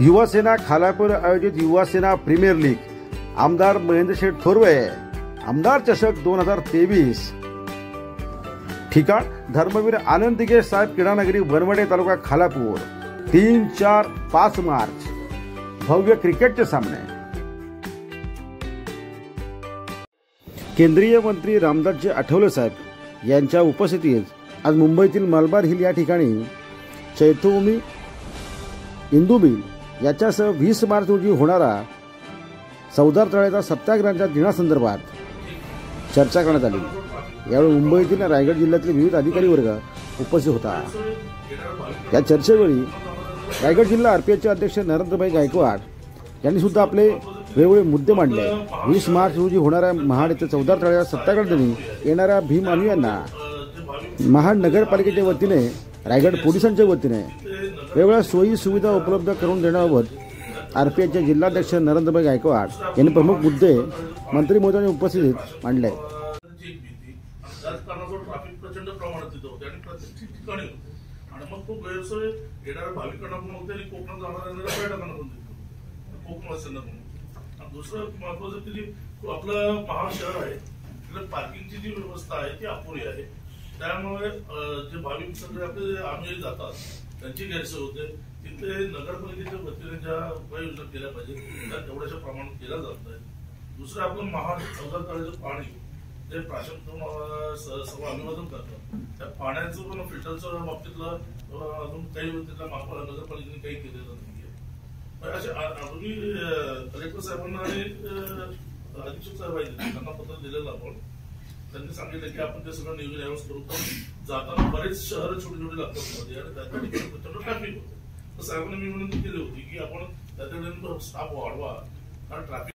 युवासेना खालापूर आयोजित Yuvasena premier league. आमदार महेंद्र शेठ थोरवे आमदार चषक दोन हजार तेवीस. ठिकाण धर्मवीर आनंद दिगे साहेब क्रीडानगरी वनवडे तालुका खालापूर. तीन चार पाच मार्च. भव्य क्रिकेटचे सामने. केंद्रीय मंत्री रामदासजी आठवले साहेब यांच्या उपस्थितीत आज मुंबईतील मलबार हिल या ठिकाणी चैतभूमी इंदू मिल याच्यासह वीस मार्च रोजी होणारा चौदार तळ्याचा सत्याग्रहाच्या दिनासंदर्भात चर्चा करण्यात आली. यावेळी मुंबईतील रायगड जिल्ह्यातील विविध अधिकारी वर्ग उपस्थित होता. या चर्चेवेळी रायगड जिल्हा आरपीएचे अध्यक्ष नरेंद्रभाई गायकवाड यांनी सुद्धा आपले वेगवेगळे मुद्दे मांडले. वीस मार्च रोजी होणाऱ्या महाड येथे चौदार तळ्याच्या सत्याग्रह दिनी येणाऱ्या भीम अनुयांना महाड नगरपालिकेच्या वतीने रायगड पोलिसांच्या वतीने वेगवेगळ्या सोयी सुविधा उपलब्ध करून देण्याबाबत आरपीआयचे जिल्हाध्यक्ष नरेंद्रभाई गायकवाड यांनी प्रमुख मुद्दे मंत्री महोदयांच्या उपस्थितीत मांडले. प्रचंड प्रमाणात आणि मग खूप गैरसोय येणाऱ्या भाविकांना पण होते आणि कोकणात जाणाऱ्या पर्यटकांना पण पण दुसरं महत्वाचं की आपलं महाड शहर आहे तिकडे पार्किंगची जी व्यवस्था आहे ती अपुरी आहे त्यामुळे जे भाविक सगळे आपले आम्ही जातात त्यांची गैरसोय होते. तिथे नगरपालिकेच्या वतीने ज्या उपाययोजना केल्या पाहिजे त्या तेवढ्याशा प्रमाणात केल्या जात नाहीत. दुसरं आपण महान चौदा तळ्याचं पाणी जे प्राशन करून सर्व अभिवादन करतात त्या पाण्याचं पण फिल्टरच्या बाबतीतलं अजून काही तिथल्या महापाल नगरपालिकेने काही केलेलं नाहीये. असे अजूनही कलेक्टर साहेबांना आणि अधीक्षक साहेब आहेत त्यांना पत्र दिलेलं आपण. त्यांनी सांगितलं की आपण ते सगळं नियोजन यावेळेस करू पण जाताना बरेच शहर छोटी छोटी लागतात मध्ये आणि त्या ठिकाणी ट्रॅफिक होते. तर साहेबांनी मी विनंती केली होती की आपण त्या ठिकाणी स्टाफ वाढवा. कारण ट्रॅफिक